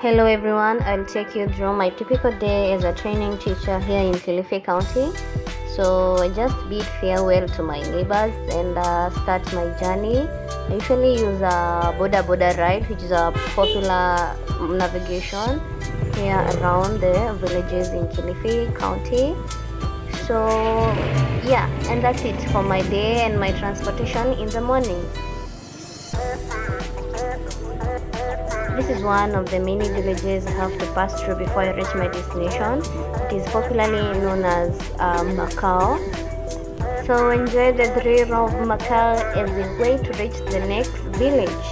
Hello everyone, I'll take you through my typical day as a training teacher here in Kilifi County. So I just bid farewell to my neighbors and uh, start my journey. I usually use a Boda Boda ride, which is a popular navigation here around the villages in Kilifi County. So yeah, and that's it for my day and my transportation in the morning. This is one of the many villages I have to pass through before I reach my destination. It is popularly known as um, Macau. So enjoy the thrill of Macau as we way to reach the next village.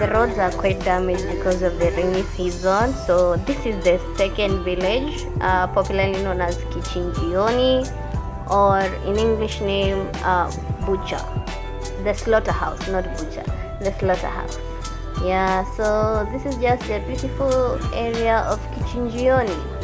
The roads are quite damaged because of the rainy season. So this is the second village, uh, popularly known as Kichinjioni, or in English name, uh, Butcher. The slaughterhouse, not butcher the slaughterhouse. Yeah, so this is just the beautiful area of Kichinjioni.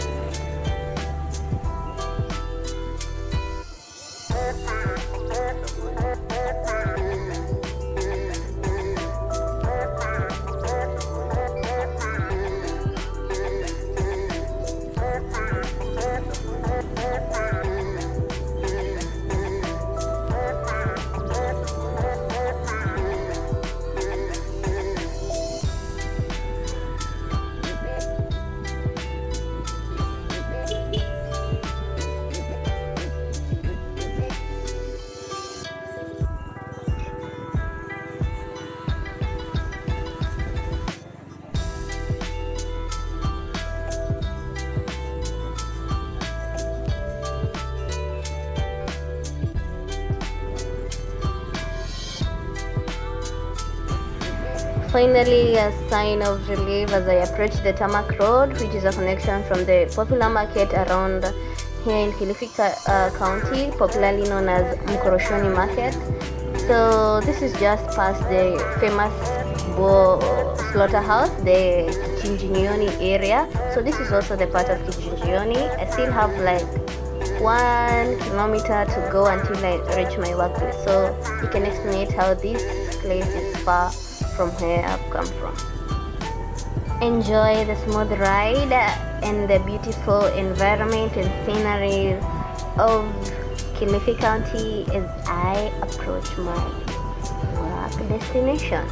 Finally, a sign of relief as I approach the Tarmac Road, which is a connection from the popular market around here in Kilifi uh, County, popularly known as Mkoroshoni Market. So this is just past the famous Bo slaughterhouse, the Kichinjioni area. So this is also the part of Kichinjioni. I still have like one kilometer to go until I reach my workplace. So you can estimate how this place is far from where I've come from. Enjoy the smooth ride and the beautiful environment and scenery of Kilifi County as I approach my work destination.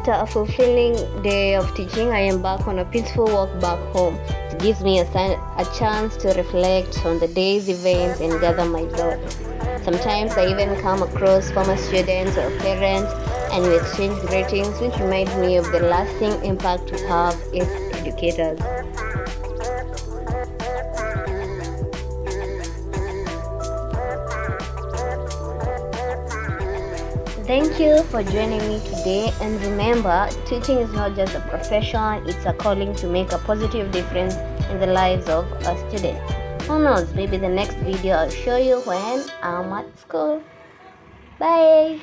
After a fulfilling day of teaching, I embark on a peaceful walk back home. It gives me a, a chance to reflect on the day's events and gather my thoughts. Sometimes I even come across former students or parents and we exchange greetings, which reminds me of the lasting impact we have as educators. Thank you for joining me today. And remember, teaching is not just a profession, it's a calling to make a positive difference in the lives of our students. Who knows, maybe the next video I'll show you when I'm at school. Bye!